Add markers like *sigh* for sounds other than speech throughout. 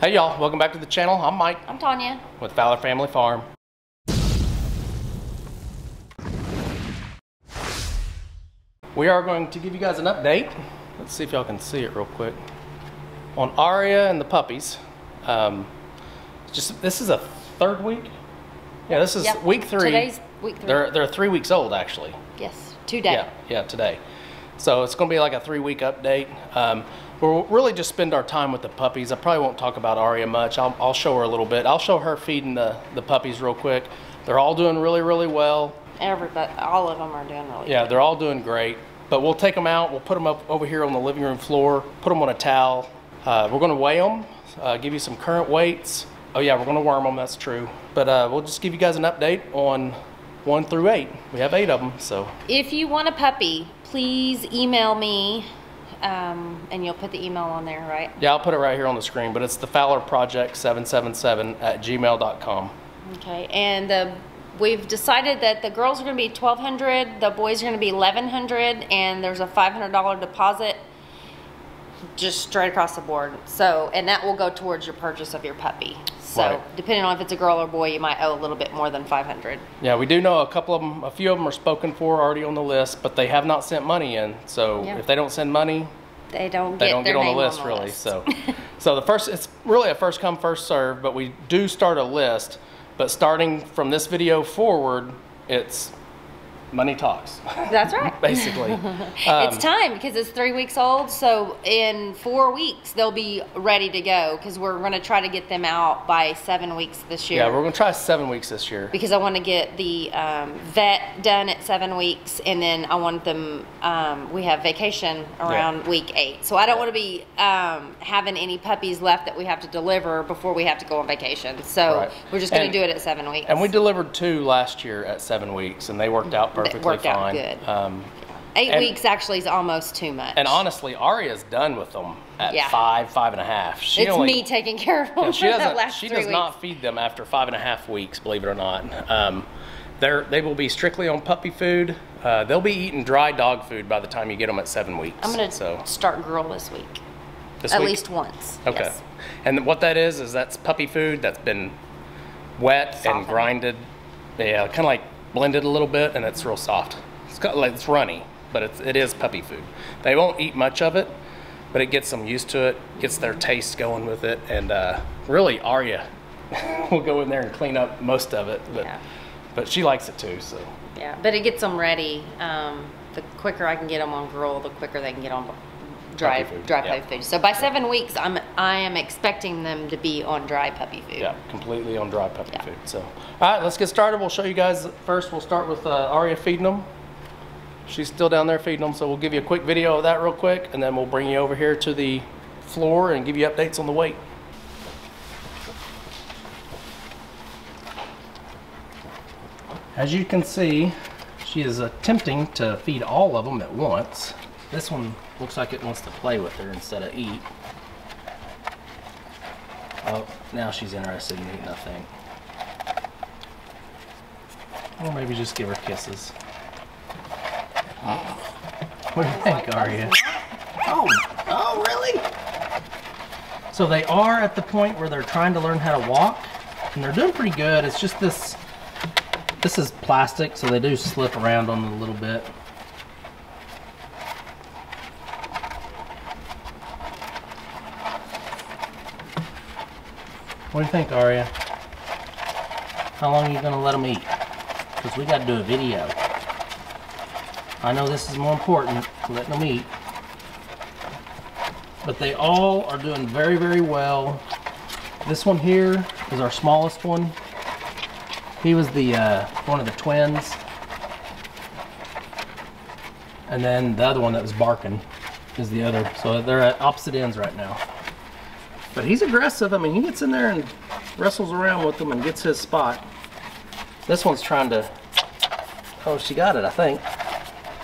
Hey y'all, welcome back to the channel. I'm Mike I'm Tanya. with Fowler Family Farm. We are going to give you guys an update. Let's see if y'all can see it real quick. On Aria and the puppies. Um, just this is a third week. Yeah, this is Yep. week three. Today's week three. They're they're three weeks old actually. Yes, today. Yeah, yeah, today. So it's going to be like a three week update. Um, we'll really just spend our time with the puppies. I probably won't talk about Aria much. I'll, I'll show her a little bit. I'll show her feeding the, the puppies real quick. They're all doing really, really well. Everybody, all of them are doing really Yeah, good. they're all doing great. But we'll take them out. We'll put them up over here on the living room floor, put them on a towel. Uh, we're going to weigh them, uh, give you some current weights. Oh, yeah, we're going to worm them. That's true. But uh, we'll just give you guys an update on one through eight. We have eight of them, so If you want a puppy, please email me, um, and you'll put the email on there, right? Yeah, I'll put it right here on the screen, but it's the Fowler Project 777 at gmail.com. Okay, and the, we've decided that the girls are gonna be twelve hundred, the boys are gonna be eleven hundred, and there's a five hundred dollar deposit just straight across the board. So, and that will go towards your purchase of your puppy. So, Right. depending on if it's a girl or boy, you might owe a little bit more than five hundred. Yeah, we do know a couple of them, a few of them are spoken for already on the list, but they have not sent money in. So Yeah. if they don't send money, They don't they get don't get on the list really. list. So, *laughs* so the first, it's really a first come, first serve, but we do start a list. But starting from this video forward, it's money talks, That's right. *laughs* basically. *laughs* it's time because it's three weeks old. So in four weeks they'll be ready to go because we're going to try to get them out by seven weeks this year. Yeah, we're gonna try seven weeks this year. because I want to get the um, vet done at seven weeks, and then I want them. Um, we have vacation around week eight, so I don't want to be um, having any puppies left that we have to deliver before we have to go on vacation. So Right. we're just going to do it at seven weeks. And we delivered two last year at seven weeks, and they worked out perfectly worked out good. Um, eight and- weeks actually is almost too much. And honestly, Aria's done with them at Yeah. five, five and a half. She it's only, me taking care of them she *laughs* doesn't. She does weeks. not feed them after five and a half weeks. Believe it or not, um, they're they will be strictly on puppy food. Uh, they'll be eating dry dog food by the time you get them at seven weeks. I'm going to so start girl this week, this at week? least once. Okay. Yes. And what that is is that's puppy food that's been wet and Softened. grinded. Yeah, kind of like blended a little bit, and it's real soft. It's got like it's runny, but it's it is puppy food. They won't eat much of it, but it gets them used to it, gets their taste going with it, and uh, really Arya *laughs* will go in there and clean up most of it. But Yeah. but she likes it too. So Yeah, but it gets them ready. Um, the quicker I can get them on grill, the quicker they can get on dry Puppy food, dry yeah. puppy food. So by seven weeks, I'm I am expecting them to be on dry puppy food. yeah, completely on dry puppy Yeah. food. So all right, let's get started. We'll show you guys first. We'll start with uh, Arya feeding them. She's still down there feeding them, so we'll give you a quick video of that real quick, and then we'll bring you over here to the floor and give you updates on the weight. As you can see, she is attempting to feed all of them at once. This one looks like it wants to play with her instead of eat. Oh, now she's interested in eating, I think. Or maybe just give her kisses. Oh. What do you think, Arya? Oh, oh, really? So they are at the point where they're trying to learn how to walk, and they're doing pretty good. It's just this, this is plastic, so they do slip around on it a little bit. What do you think, Arya? How long are you gonna let them eat? Because we gotta do a video. I know this is more important, letting them eat. But they all are doing very, very well. This one here is our smallest one. He was the uh, one of the twins. And then the other one that was barking is the other. So they're at opposite ends right now. But he's aggressive. I mean, he gets in there and wrestles around with them and gets his spot. This one's trying to. Oh, she got it, I think.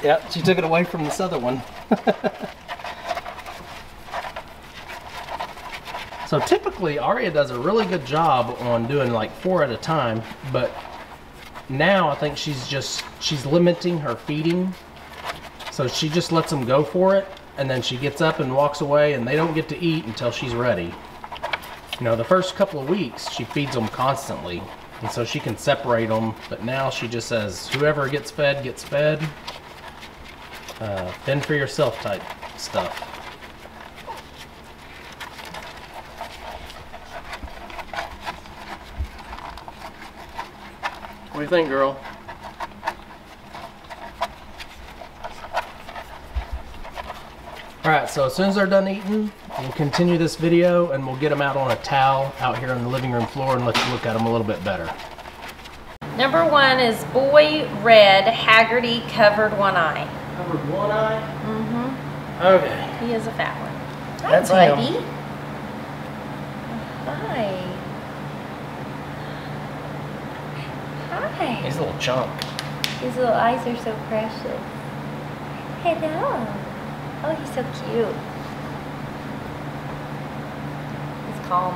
Yeah, she took it away from this other one. *laughs* so typically, Aria does a really good job on doing like four at a time, but now I think she's just she's limiting her feeding. So she just lets them go for it, and then she gets up and walks away, and they don't get to eat until she's ready. You know, the first couple of weeks she feeds them constantly, and so she can separate them. But now she just says, whoever gets fed gets fed. Uh, fend for yourself type stuff. What do you think, girl? Alright, so as soon as they're done eating, we'll continue this video and we'll get them out on a towel out here on the living room floor and let you look at them a little bit better. Number one is Boy Red Haggerty Covered One Eye. Covered one eye? Mm-hmm. Okay. He is a fat one. Hi, That's buddy. him. Hi. Hi. He's a little chunk. His little eyes are so precious. Hello. Oh, he's so cute. He's calm.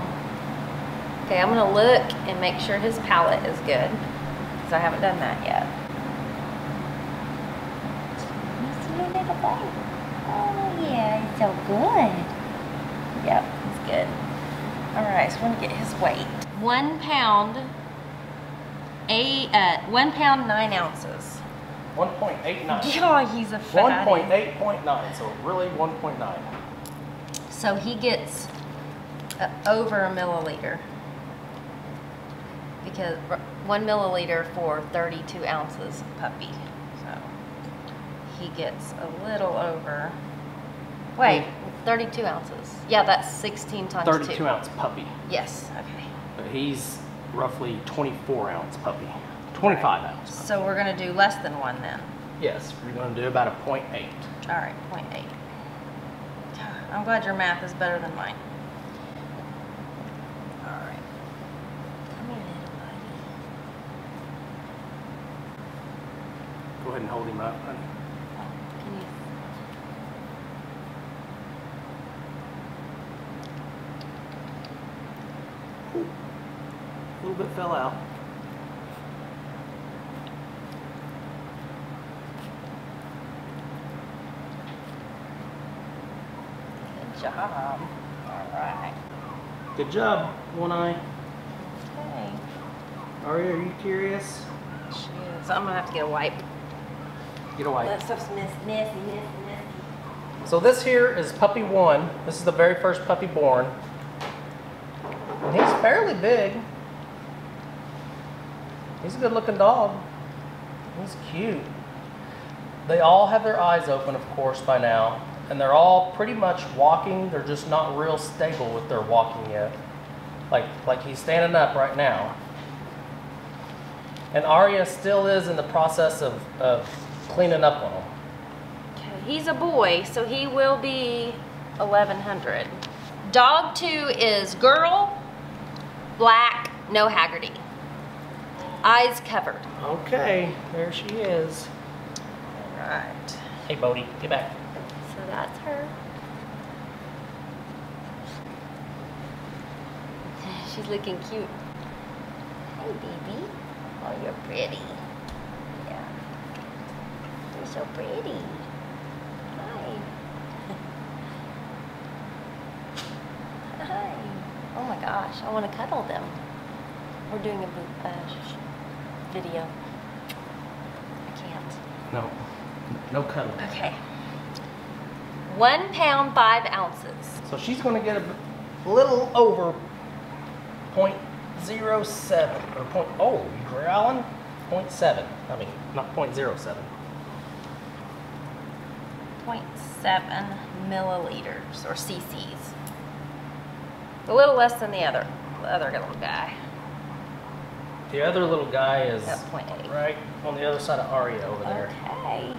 Okay, I'm gonna look and make sure his palate is good. Because I haven't done that yet. Oh yeah, he's so good. Yep, he's good. Alright, so I'm gonna get his weight. One pound, eight, uh, one pound, nine ounces. 1.89. Yeah, he's a fat. 1.8.9, so really 1.9. So he gets uh, over a milliliter because one milliliter for 32 ounces puppy. So he gets a little over. Wait, 32 ounces. Yeah, that's 16 times 32 two. ounce puppy. Yes. Okay. But he's roughly 24 ounce puppy. 25 ounce. So we're gonna do less than one then. Yes, we're going to do about a 0.8. All right, point eight. *sighs* I'm glad your math is better than mine. All right. Come here, little buddy. Go ahead and hold him up, honey. Can you? A little bit fell out. Good job. All right. Good job, One Eye. Okay. Aria, are you curious? She is. I'm gonna have to get a wipe. Get away. That stuff's messy, messy, messy, messy. So this here is puppy one. This is the very first puppy born. And he's fairly big. He's a good looking dog. He's cute. They all have their eyes open, of course, by now. And they're all pretty much walking. They're just not real stable with their walking yet. Like, like he's standing up right now. And Arya still is in the process of, of cleaning up on him. Okay, he's a boy, so he will be 1100. Dog two is girl, black, no Haggerty. Eyes covered. Okay, there she is. All right. Hey, Bodie, get back. That's her. *sighs* She's looking cute. Hey, baby. Oh, you're pretty. Yeah. You're so pretty. Hi. *laughs* Hi. Oh my gosh, I want to cuddle them. We're doing a uh, video. I can't. No, no cuddling. Okay. One pound, five ounces. So she's going to get a little over 0.07 or point. Oh, you growling? 0.7. I mean, not 0.07. 0.7 milliliters or cc's. A little less than the other, the other little guy. The other little guy is At 0.8. right on the other side of Aria over there. Okay.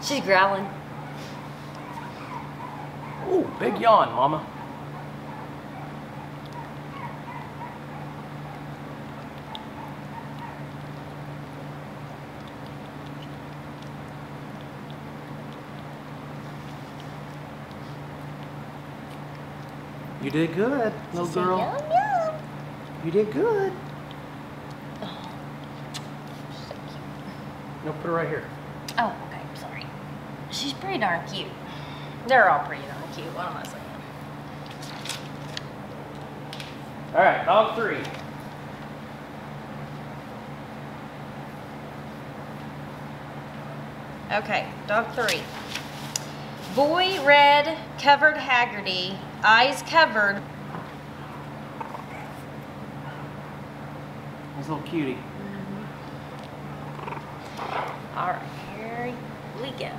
She's growling. Ooh, big yawn, Mama. You did good, little She said, girl. Yum, yum. You did good. Oh, so. No, put her right here. Oh, okay, sorry. She's pretty darn cute. They're all pretty darn cute. What am I saying? All right, dog three. Okay, dog three. Boy red, covered Haggerty, eyes covered. He's a little cutie. All right, here we go.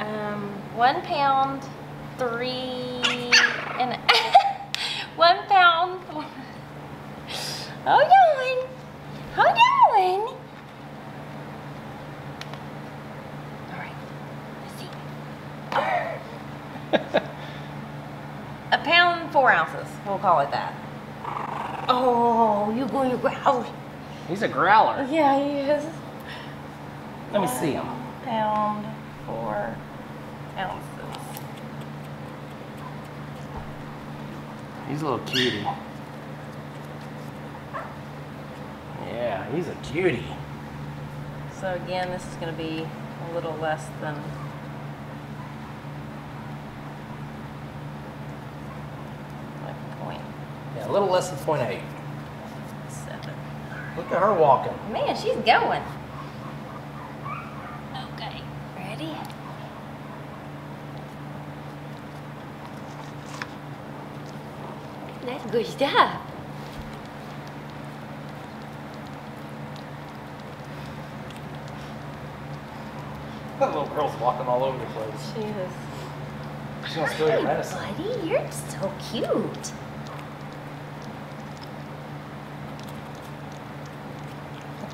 Um, one pound, three and *laughs* one pound. Hold on, hold on. All right, let's see. *laughs* A pound, four ounces. We'll call it that. Oh, you're going to growl. He's a growler. Yeah, he is. Let me see him. Pound, four ounces. He's a little cutie. Yeah, he's a cutie. So again, this is going to be a little less than. Like point Yeah, a little less than 0.8. seven. Look at her walking. Man, she's going. Okay, ready? Stuff. That little girl's walking all over the place. She is. She wants to Hey, medicine. buddy, you're so cute.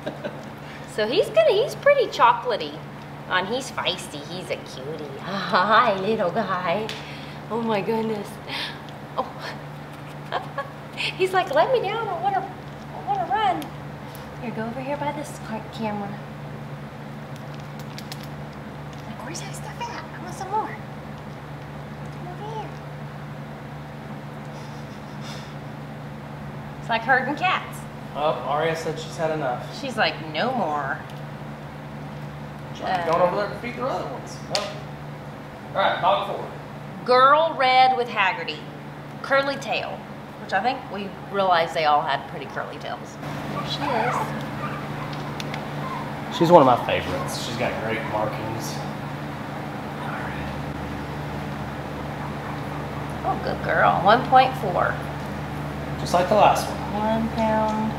*laughs* so he's gonna, he's pretty chocolatey. And he's feisty, he's a cutie. *laughs* Hi, little guy. Oh my goodness. He's like, let me down, I wanna, I wanna run. Here, go over here by this camera. Like, where's that stuff at? I want some more. Come over here. It's like herding cats. Oh, Aria said she's had enough. She's like, no more. She's going over there to feed the other ones. Oh. All right, dog four. Girl red with Haggerty. Curly tail. Which I think we realized they all had pretty curly tails. There she is. She's one of my favorites. She's got great markings. Oh, good girl. 1.4. Just like the last one. One pound,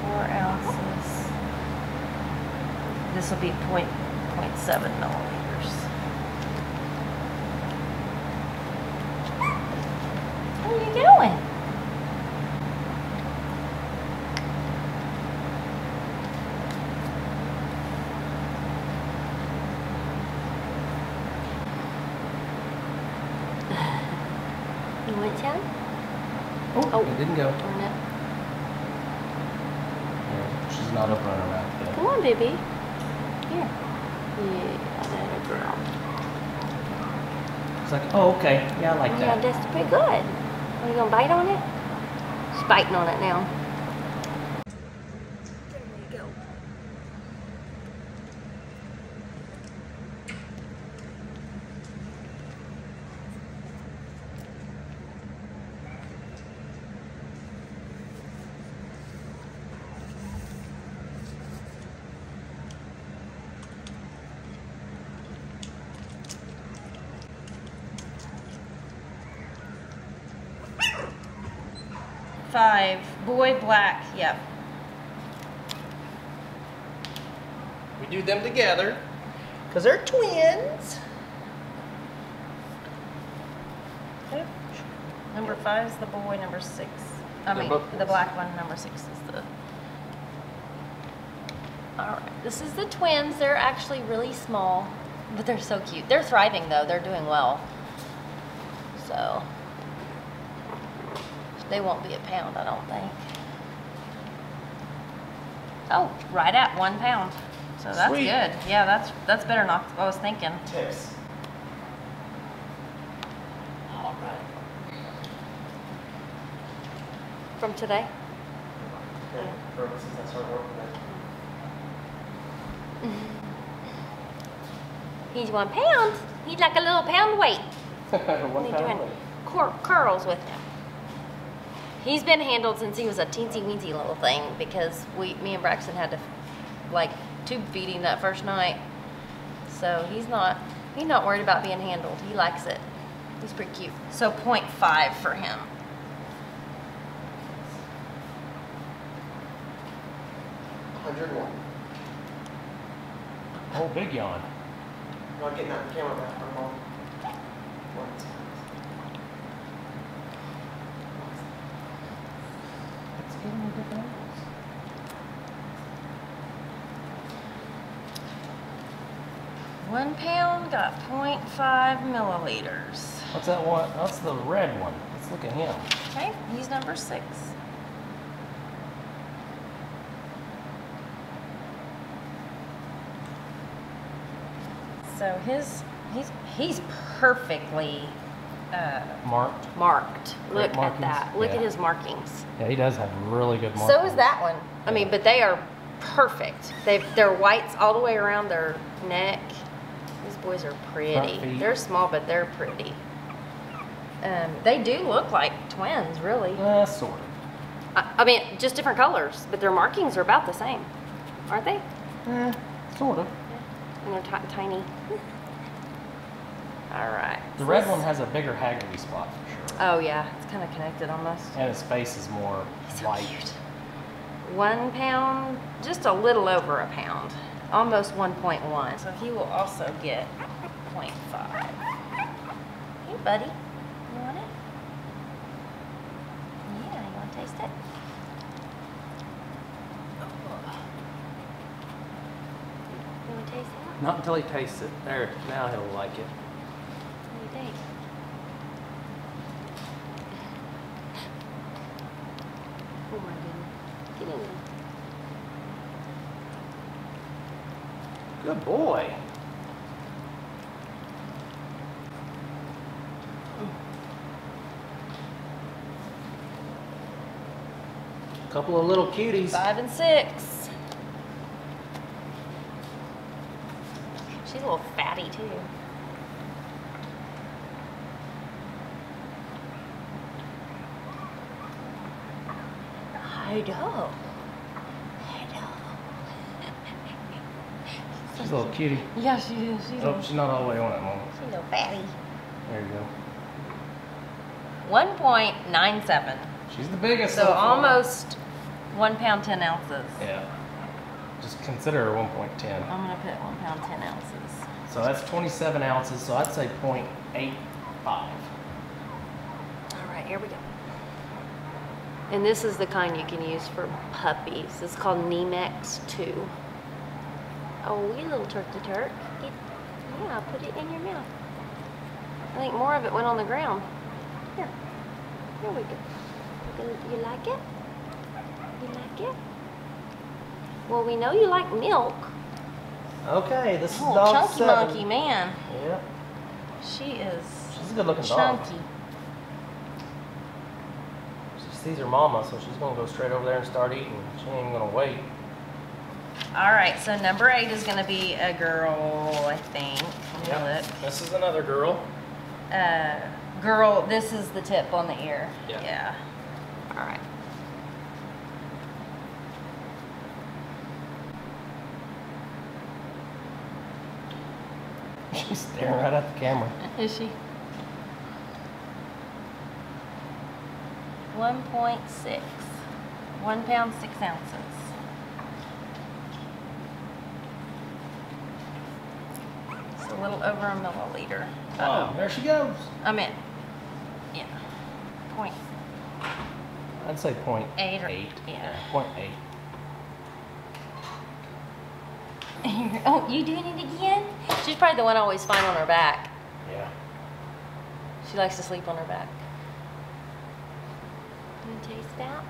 four ounces. This will be point, point seven millimeters. Where are you going? You want some? Oh, Oh. It didn't go. Or no? Yeah, she's not opening her mouth yet. Come on, baby. Here. Yeah, that a girl. It's like, oh, okay. Yeah, I like oh, that. yeah, that's pretty good. Are you gonna bite on it? She's biting on it now. There you go. Five. Boy black. Yep. We do them together because they're twins. Okay. Number five is the boy. Number six. I They're mean, both the boys. Black one. Number six is the. All right. This is the twins. They're actually really small, but they're so cute. They're thriving though. They're doing well. So they won't be a pound, I don't think. Oh, right at one pound. So that's Sweet. good. Yeah, that's that's better than I was thinking. Tips. All right. From today. Okay. Purposes, *laughs* I started working He's one pound. He's like a little pound weight. *laughs* One What are you doing? weight. Cur- curls with him. He's been handled since he was a teensy weensy little thing because we, me and Braxton had to like tube feed him that first night. So he's not, he's not worried about being handled. He likes it. He's pretty cute. So 0.5 for him. Hundred one. Oh, big yawn. I'm Not getting that camera back from home. Let's get him a different angles. One pound got 0.5 milliliters. What's that one? That's the red one. Let's look at him. Okay, he's number six. So his he's he's perfectly uh, Marked. marked. Great Look at markings? that. Look at his markings. Yeah, he does have really good markings. So is that one. I mean, but they are perfect. They they're whites all the way around their neck. These boys are pretty. They're small, but they're pretty. Um, they do look like twins, really. Uh, sort of. I, I mean, just different colors, but their markings are about the same, aren't they? Eh, sort of. And they're ti- tiny. All right. The so red this- one has a bigger Haggerty spot for sure. Oh yeah, it's kind of connected almost. and his face is more So white. cute. One pound, just a little over a pound, almost 1.1. So he will also get 0.5. Hey, buddy, you want it? Yeah, you want to taste it? You want to taste it? Not until he tastes it. There, now he'll like it. What do you think? Oh my goodness. Get in there. Good boy. A couple of little cuties. Five and six. She's a little fatty too. I know. She's a little cutie. Yeah, she is. She's, Oh, she's not all the way on it, Mom. she's a little fatty. There you go. 1.97. She's the biggest. So almost one pound, 10 ounces. Yeah. Just consider her 1.10. I'm going to put one pound, 10 ounces. So that's 27 ounces. So I'd say 0.85. All right, here we go. And this is the kind you can use for puppies. It's called Nemex 2. Oh, you little turkey turk. Get, yeah, put it in your mouth. I think more of it went on the ground. Here. Here we go. You like it? You like it? Well, we know you like milk. Okay, this is Oh, dog chunky seven. monkey, man. Yeah, She is she's a good looking dog. chunky. She sees her mama, so she's gonna go straight over there and start eating. She ain't gonna wait. All right, so number eight is going to be a girl, I think. Me look. This is another girl. Uh, girl, this is the tip on the ear. Yeah. Yeah. All right. *laughs* She's staring right at the camera. Is she? One point six. One pound, six ounces. It's a little over a milliliter. Oh, Uh-oh. there she goes. I meant, yeah. Point I'd say point Eight or- eight. yeah. point eight. *laughs* oh, you doing it again? She's probably the one I always find on her back. Yeah. She likes to sleep on her back. You want to taste that?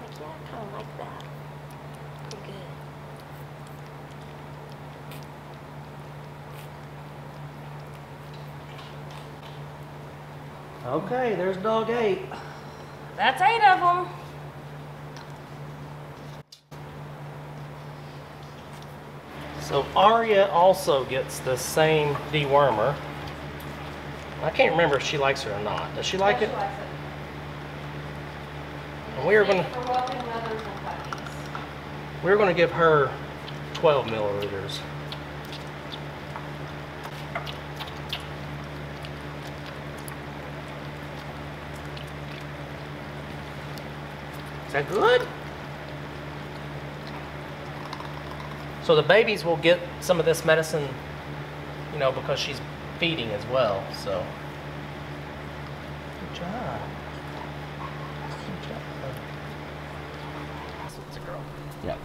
Like, yeah, I kind of like that. Pretty good. Okay, there's dog eight. That's eight of them. So Aria also gets the same dewormer. I can't remember if she likes it or not. Does she like it? And we are gonna For whelping mothers and puppies. we're gonna give her 12 milliliters. Is that good? So the babies will get some of this medicine, you know, because she's feeding as well. So good job. Good job. So it's a girl. Yeah.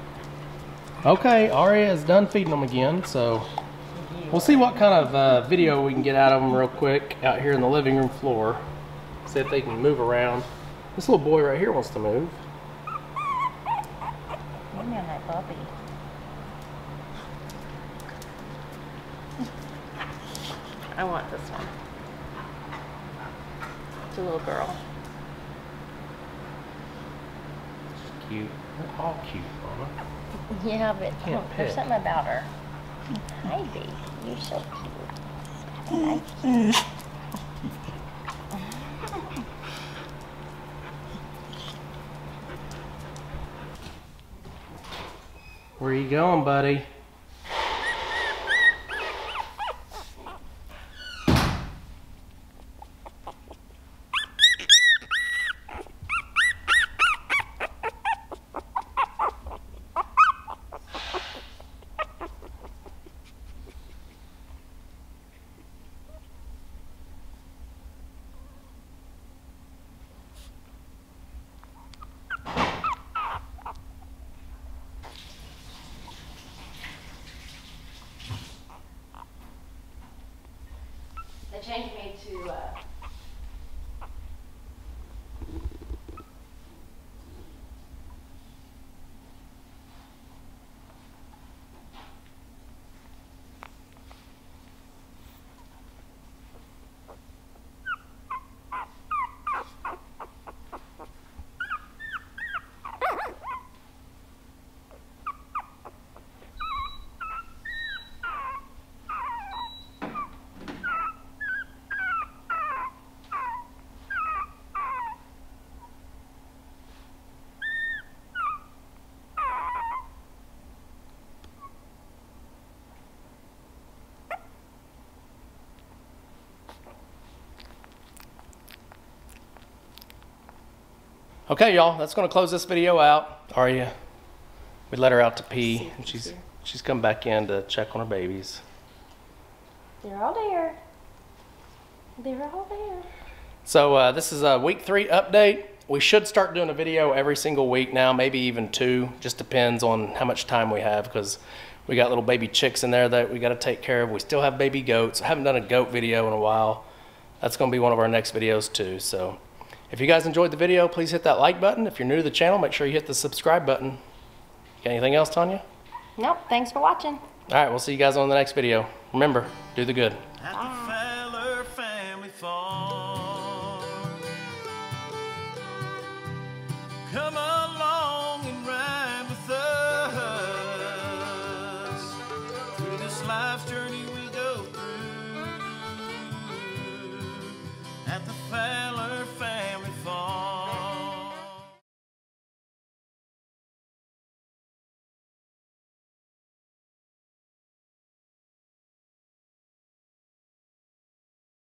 Okay, Aria is done feeding them again, so we'll see what kind of uh, video we can get out of them real quick out here in the living room floor. See if they can move around. This little boy right here wants to move. Give me on that puppy. I want this one. It's a little girl. She's Cute. They're all cute, Mama. *laughs* Yeah, but oh, there's something about her. Hi, baby. You're so cute. Hi. Where are you going, buddy? They changed me to, uh, Okay, y'all, that's gonna close this video out. Aria, we let her out to pee, and she's she's come back in to check on her babies. they're all there. They're all there. So uh, this is a week three update. We should start doing a video every single week now, maybe even two. Just depends on how much time we have because we got little baby chicks in there that we got to take care of. We still have baby goats. I haven't done a goat video in a while. That's going to be one of our next videos too. So if you guys enjoyed the video, please hit that like button. If you're new to the channel, make sure you hit the subscribe button. Got anything else, Tanya? Nope, thanks for watching. All right, we'll see you guys on the next video. Remember, do the good.